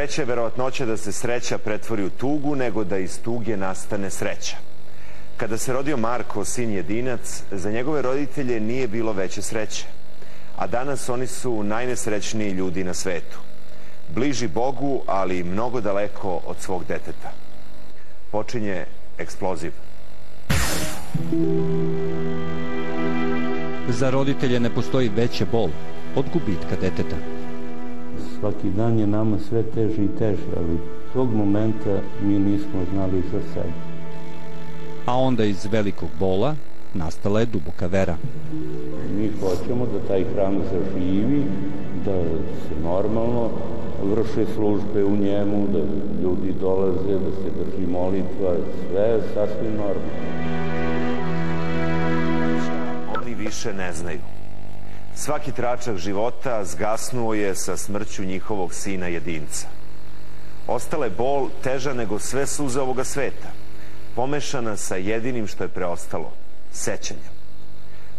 Veća je verovatnoća da se sreća pretvori u tugu nego da iz tuge nastane sreća. Kada se rodio Marko, sin jedinac, za njegove roditelje nije bilo veće sreće. A danas oni su najnesrećniji ljudi na svetu. Bliži Bogu, ali mnogo daleko od svog deteta. Počinje eksploziv. Za roditelje ne postoji veće bol od gubitka deteta. Svaki dan je nama sve teže i teže, ali tog momenta mi nismo znali za sebe. A onda iz velikog bola nastala je duboka vera. Mi hoćemo da taj hram zaživi, da se normalno vrše službe u njemu, da ljudi dolaze, da se drži molitva, sve je sasvim normalno. Oni više ne znaju. Svaki tračak života zgasnuo je sa smrću njihovog sina jedinca. Ostala je bol teža nego sve suze ovoga sveta, pomešana sa jedinim što je preostalo, sećanjem.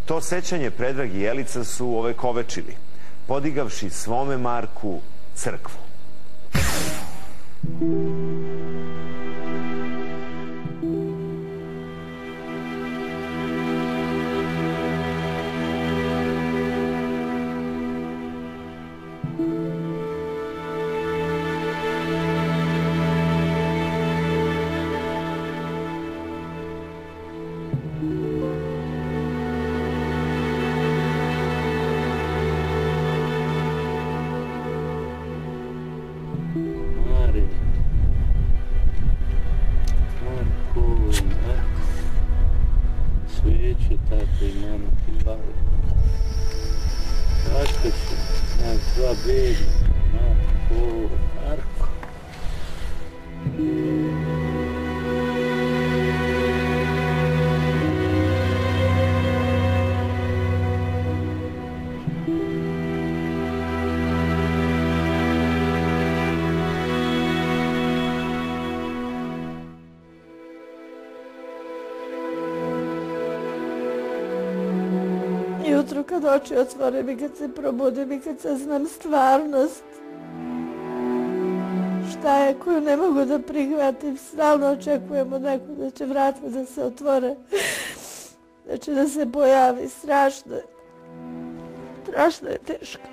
To sećanje Predrag i Jelica su ovekovečili, podigavši svome Marku crkvu. Mare, Marko, Marko, sveće tako i mama ti pali. Tako će, nas dva bedna, Jutro kad oči otvorim i kad se probudim i kad saznam stvarnost šta je koju ne mogu da prihvatim, stalno očekujemo neko da će vrata da se otvore, da će da se pojavi, strašno je, strašno je teško.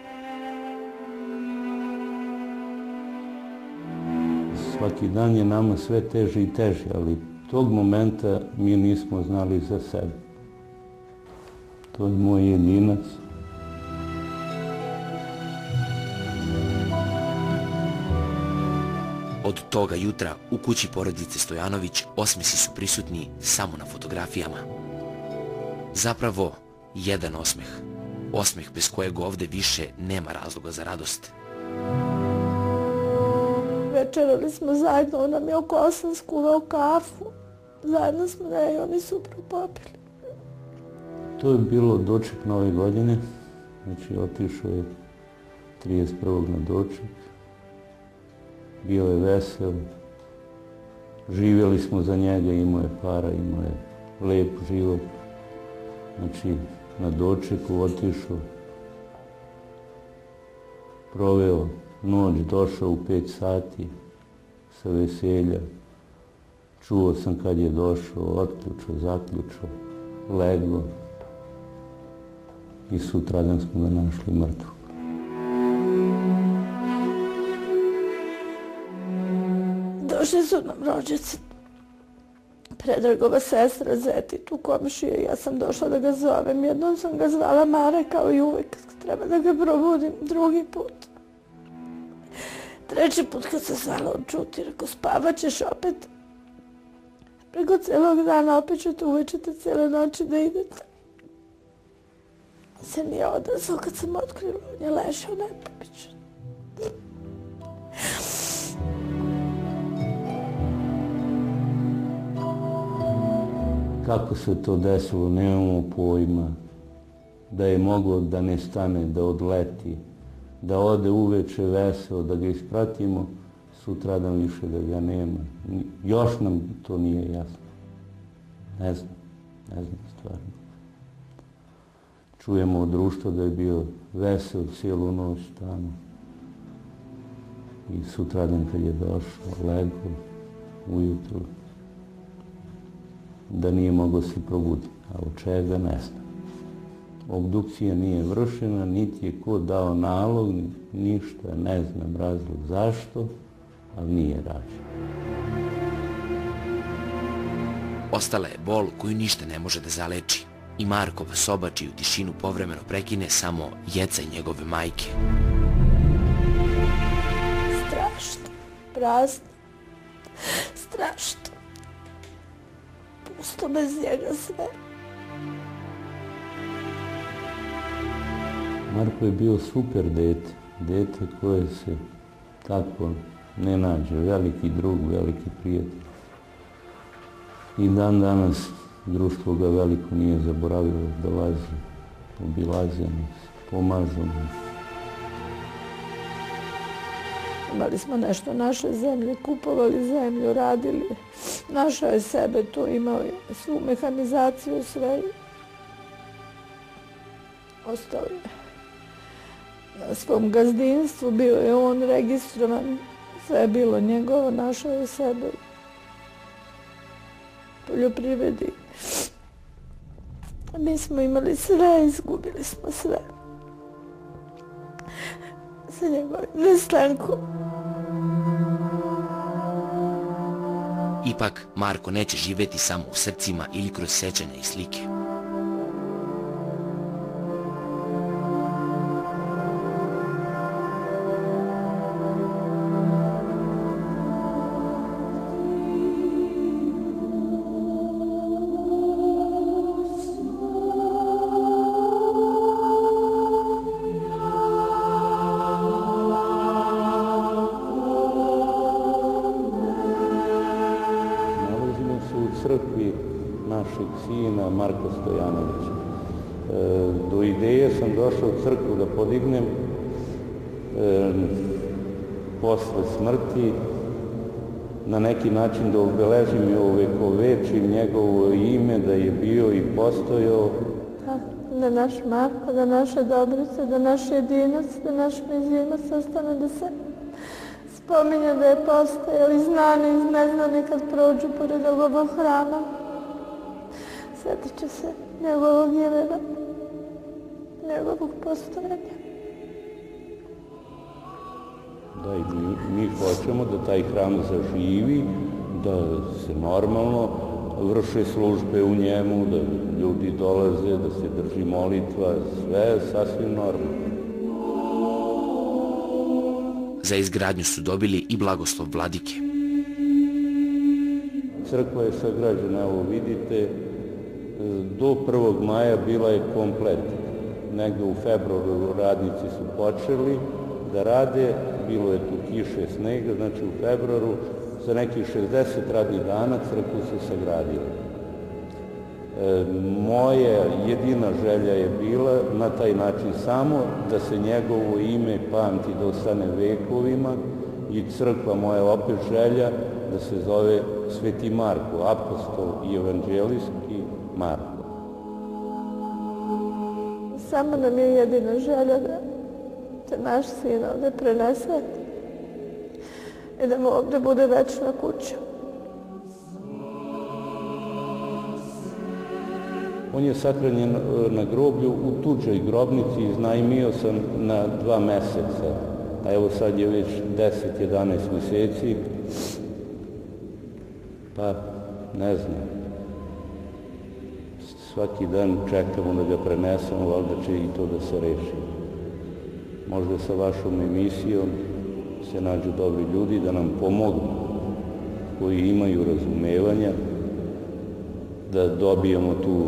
Svaki dan je nama sve teže i teže, ali tog momenta mi nismo znali za sebe. To je moj jedinac. Od toga jutra u kući porodice Stojanović osmesi su prisutni samo na fotografijama. Zapravo, jedan osmeh. Osmeh bez kojeg ovde više nema razloga za radost. Večerali smo zajedno, on nam je oko osam skuvao kafu, zajedno smo ne i oni su propopili. To je bilo doček nove godine, znači otišao je 31. na doček. Bio je vesel, živjeli smo za njega, imao je para, imao je lep život. Znači, na dočeku otišao, proveo noć, došao u pet sati sa veselja. Čuo sam kad je došao, otključao, zaključao, leglo, i sutradan smo ga našli mrtvog. Došli su nam rođaci. Predragova sestra Zeti tu komšije. Ja sam došla da ga zovem. Jednom sam ga zvala Mare kao i uvek. Treba da ga probudim drugi put. Treći put kad se zvala on čuti, rekao spavaćeš opet. Preko celog dana opet ćete uvečete cijele noći da idete. Se nije odazvao kad sam otkrila, on je ležao nepopično. Kako se to desilo, nemamo pojma. Da je moglo da ne stane, da odleti, da ode uveče veseo, da ga ispratimo, sutradan više da ga nema. Još nam to nije jasno. Ne znam, ne znam stvarno. Čujemo od društva da je bio vesel cijelu noć tamo. I sutradan kad je došao, lego ujutru, da nije mogao se probuditi. A od čega ne znam. Obdukcija nije vršena, niti je ko dao nalog, ništa, ne znam razlog zašto, ali nije rađeno. Ostala je bol koju ništa ne može da zaleči. I Markov soba čiju tišinu povremeno prekine samo jeca i njegove majke. Strašno. Prazno. Strašno. Pusto bez njega sve. Marko je bio super dete, dete koje se tako ne nađe, veliki drug, veliki prijatelj. I dan danas društvo ga veliko nije zaboravilo, dolazi, obilaze nas, pomažu nas. Imali smo nešto naše zemlje, kupovali zemlju, radili. Našao je sebe tu, imao je svu mehanizaciju, sve. Ostao je na svom gazdinstvu, bio je on registrovan, sve je bilo njegovo, našao je sebe u poljoprivredi. Mi smo imali sve, izgubili smo sve. Sa njegovim nestankom. Ipak, Marko neće živeti samo u srcima ili kroz sećanja i slike. Došao u crkvu da podignem e, posle smrti na neki način da obeležim i ovekovečim njegovo ime, da je bio i postojao. Da, da naš Marko, da naše Dobrice, da naš jedinac, da naš mezimac ostane da se spominje da je postojao i znani i neznani kad prođu pored ovog hrama. Sjetit će se njegovog imena, njegovog postojanja. Da, i mi, mi hoćemo da taj hram zaživi, da se normalno vrše službe u njemu, da ljudi dolaze, da se drži molitva, sve je sasvim normalno. Za izgradnju su dobili i blagoslov vladike. Crkva je sagrađena, evo vidite, do 1. maja bila je komplet. Negde u februaru radnici su počeli da rade, bilo je tu kiše, snega, znači u februaru za nekih 60 radnih dana crkvu se sagradila. E, moja jedina želja je bila na taj način samo da se njegovo ime pamti da ostane vekovima i crkva moja opet želja da se zove Sveti Marko, apostol i evanđelijski Marko. Samo nam je jedina želja da se naš sin ovde prenese i da mu ovde bude večna kuća. On je sahranjen e, na groblju u tuđoj grobnici, iznajmio sam na dva meseca, a evo sad je već 10-11 meseci, pa ne znam. Svaki dan čekamo da ga prenesemo, valjda će i to da se reši. Možda sa vašom emisijom se nađu dobri ljudi da nam pomognu, koji imaju razumevanja, da dobijemo tu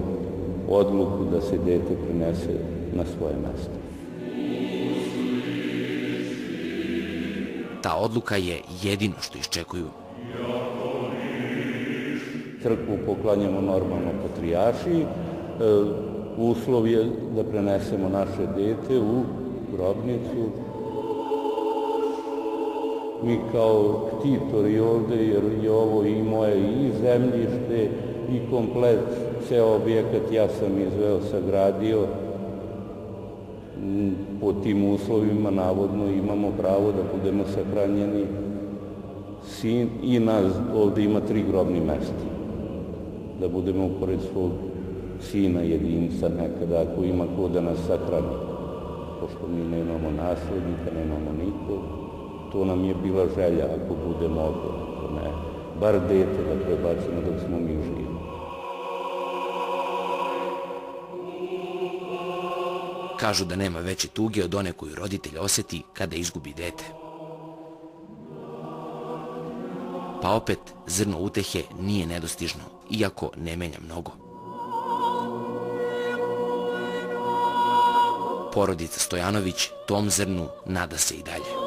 odluku da se dete prenese na svoje mesto. Ta odluka je jedino što iščekuju. Crkvu poklanjamo normalno patrijašiji, e, uslov je da prenesemo naše dete u grobnicu. Mi kao ktitori ovde, jer je ovo i moje i zemljište i komplet ceo objekat ja sam izveo, sagradio. po tim uslovima navodno imamo pravo da budemo sahranjeni sin i nas ovde ima tri grobni mesta. Da budemo pored svog sina jedinca nekada ako ima ko da nas sahrani. Pošto mi nemamo naslednika, nemamo nikog, to nam je bila želja ako bude moglo, ako ne, bar dete da prebacimo dok smo mi živi. Kažu da nema veće tuge od one koju roditelj oseti kada izgubi dete. Pa opet, zrno utehe nije nedostižno, iako ne menja mnogo. Porodica Stojanović tom zrnu nada se i dalje.